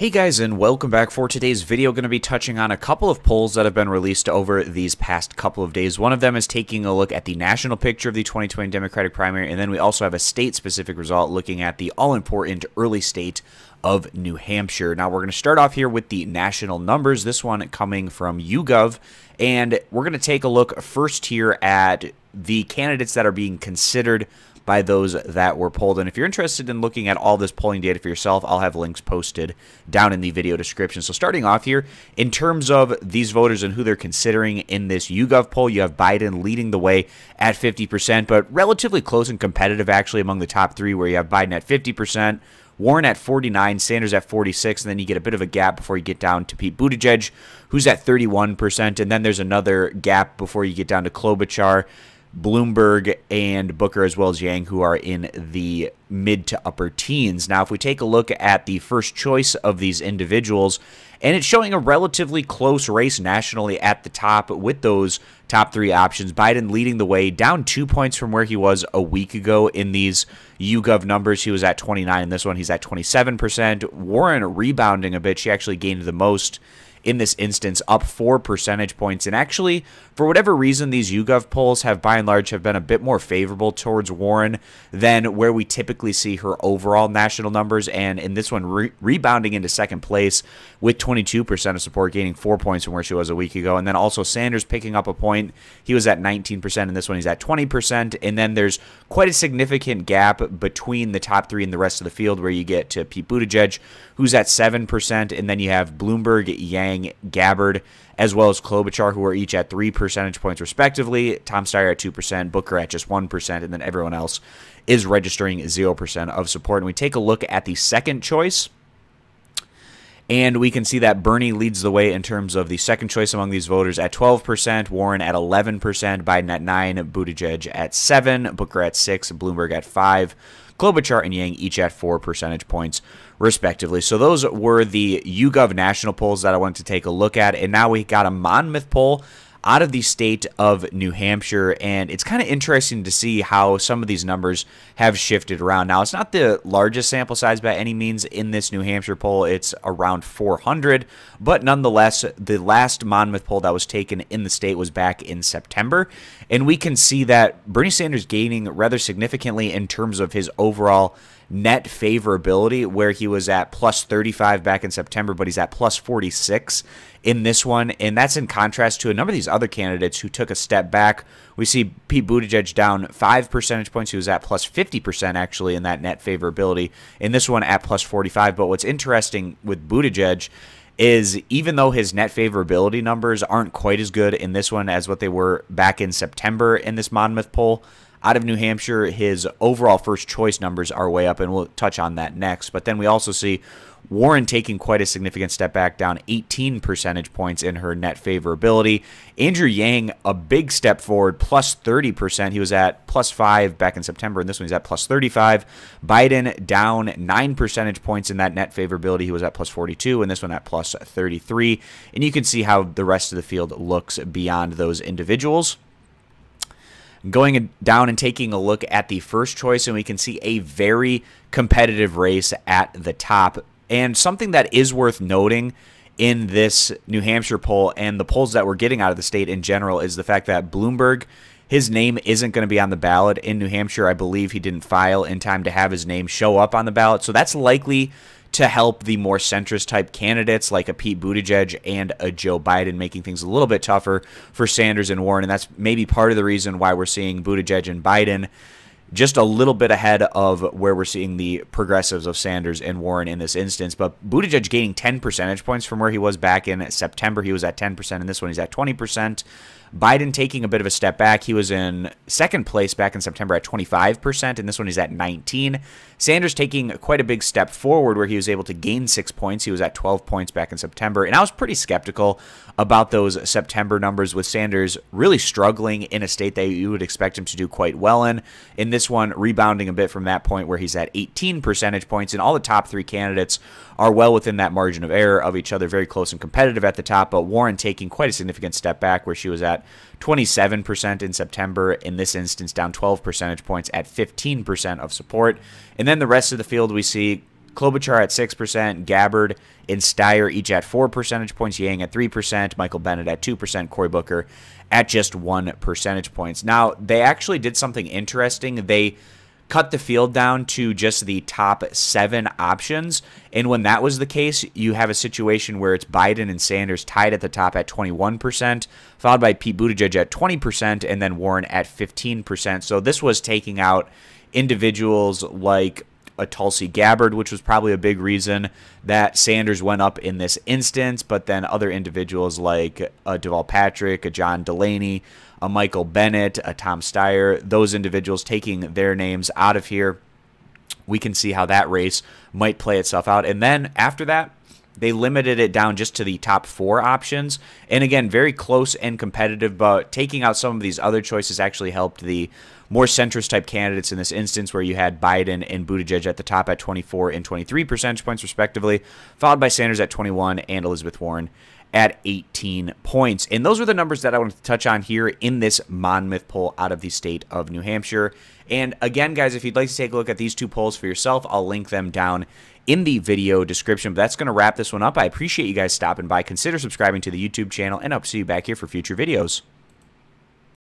Hey guys and welcome back for today's video. Going to be touching on a couple of polls that have been released over these past couple of days. One of them is taking a look at the national picture of the 2020 Democratic primary and then we also have a state specific result looking at the all important early state of New Hampshire. Now we're going to start off here with the national numbers. This one coming from YouGov and we're going to take a look first here at the candidates that are being considered by those that were polled. And if you're interested in looking at all this polling data for yourself, I'll have links posted down in the video description. So starting off here, in terms of these voters and who they're considering in this YouGov poll, you have Biden leading the way at 50%, but relatively close and competitive actually among the top three, where you have Biden at 50%. Warren at 49, Sanders at 46, and then you get a bit of a gap before you get down to Pete Buttigieg, who's at 31%, and then there's another gap before you get down to Klobuchar, Bloomberg and Booker, as well as Yang, who are in the mid to upper teens. Now, if we take a look at the first choice of these individuals, and it's showing a relatively close race nationally at the top with those top three options. Biden leading the way, down two points from where he was a week ago in these YouGov numbers. He was at 29. In this one, he's at 27%. Warren rebounding a bit. She actually gained the most in this instance up four percentage points. And actually, for whatever reason, these YouGov polls have by and large have been a bit more favorable towards Warren than where we typically see her overall national numbers. And in this one, re rebounding into second place with 22% of support, gaining four points from where she was a week ago. And then also Sanders picking up a point. He was at 19%, and this one he's at 20%. And then there's quite a significant gap between the top three and the rest of the field where you get to Pete Buttigieg, who's at 7%. And then you have Bloomberg, Yang, Gabbard, as well as Klobuchar, who are each at 3 percentage points respectively. Tom Steyer at 2%, Booker at just 1%, and then everyone else is registering 0% of support. And we take a look at the second choice. And we can see that Bernie leads the way in terms of the second choice among these voters at 12%, Warren at 11%, Biden at 9, Buttigieg at 7, Booker at 6, Bloomberg at 5, Klobuchar and Yang each at 4 percentage points respectively. So those were the YouGov national polls that I wanted to take a look at. And now we got a Monmouth poll out of the state of New Hampshire. And it's kind of interesting to see how some of these numbers have shifted around. Now, it's not the largest sample size by any means in this New Hampshire poll, it's around 400. But nonetheless, the last Monmouth poll that was taken in the state was back in September. And we can see that Bernie Sanders gaining rather significantly in terms of his overall net favorability, where he was at plus 35 back in September, but he's at plus 46 in this one. And that's in contrast to a number of these other candidates who took a step back. We see Pete Buttigieg down five percentage points. He was at plus 50% actually in that net favorability. In this one at plus 45. But what's interesting with Buttigieg is even though his net favorability numbers aren't quite as good in this one as what they were back in September in this Monmouth poll, out of New Hampshire, his overall first choice numbers are way up, and we'll touch on that next. But then we also see Warren taking quite a significant step back, down 18 percentage points in her net favorability. Andrew Yang, a big step forward, plus 30%. He was at plus 5 back in September, and this one he's at plus 35. Biden down 9 percentage points in that net favorability. He was at plus 42, and this one at plus 33. And you can see how the rest of the field looks beyond those individuals going down and taking a look at the first choice, and we can see a very competitive race at the top. And something that is worth noting in this New Hampshire poll and the polls that we're getting out of the state in general is the fact that Bloomberg, his name isn't going to be on the ballot in New Hampshire. I believe he didn't file in time to have his name show up on the ballot. So that's likely to help the more centrist type candidates like a Pete Buttigieg and a Joe Biden, making things a little bit tougher for Sanders and Warren. And that's maybe part of the reason why we're seeing Buttigieg and Biden just a little bit ahead of where we're seeing the progressives of Sanders and Warren in this instance. But Buttigieg gaining 10 percentage points from where he was back in September. He was at 10%, and this one he's at 20%. Biden taking a bit of a step back. He was in second place back in September at 25%, and this one he's at 19. Sanders taking quite a big step forward where he was able to gain six points. He was at 12 points back in September, and I was pretty skeptical about those September numbers with Sanders really struggling in a state that you would expect him to do quite well in. In this one, rebounding a bit from that point where he's at 18 percentage points, and all the top three candidates are well within that margin of error of each other, very close and competitive at the top, but Warren taking quite a significant step back where she was at 27% in September, in this instance down 12 percentage points at 15% of support. And then the rest of the field we see Klobuchar at 6%, Gabbard and Steyer each at 4 percentage points, Yang at 3%, Michael Bennet at 2%, Cory Booker at just 1 percentage points. Now, they actually did something interesting. They cut the field down to just the top seven options. And when that was the case, you have a situation where it's Biden and Sanders tied at the top at 21%, followed by Pete Buttigieg at 20%, and then Warren at 15%. So this was taking out individuals like a Tulsi Gabbard, which was probably a big reason that Sanders went up in this instance, but then other individuals like a Deval Patrick, a John Delaney, a Michael Bennet, a Tom Steyer, those individuals taking their names out of here. We can see how that race might play itself out. And then after that, they limited it down just to the top four options. And again, very close and competitive, but taking out some of these other choices actually helped the more centrist type candidates in this instance, where you had Biden and Buttigieg at the top at 24 and 23 percentage points, respectively, followed by Sanders at 21 and Elizabeth Warren at 18 points. And those are the numbers that I wanted to touch on here in this Monmouth poll out of the state of New Hampshire. And again, guys, if you'd like to take a look at these two polls for yourself, I'll link them down in the video description. But that's going to wrap this one up. I appreciate you guys stopping by. Consider subscribing to the YouTube channel, and I'll see you back here for future videos.